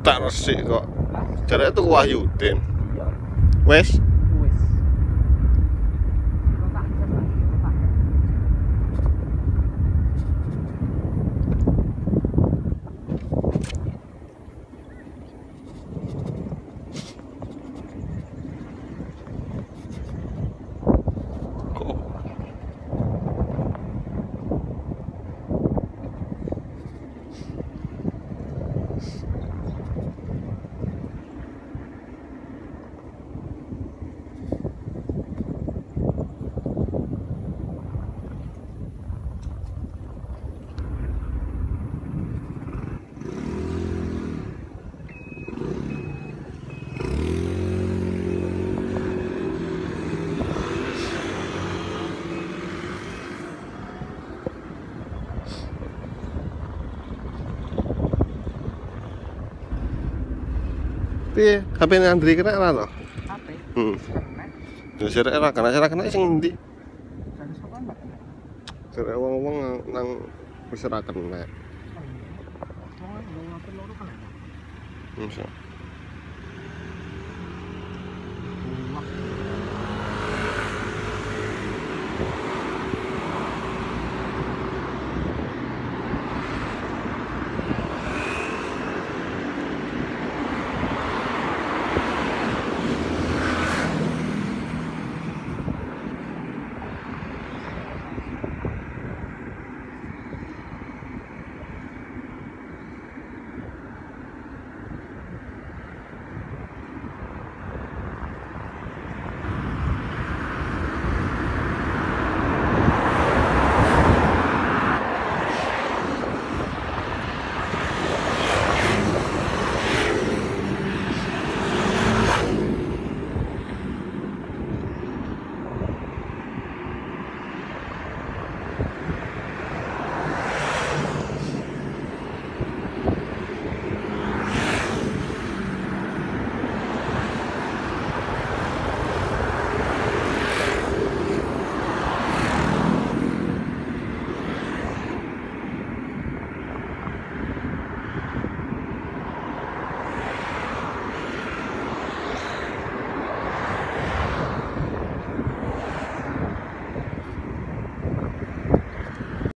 tak resik kok. Jarek tuku Wahyudin. Wes, Wis. Kotak kotak kotak. kok piye? HP ini Andri kena ora to? HP. Hmm. Kena. Ya sirek ora kena, sirek kena sing endi? Sirek wong-wong nang wis ora kena. Wong wong apa loro kena. Masya.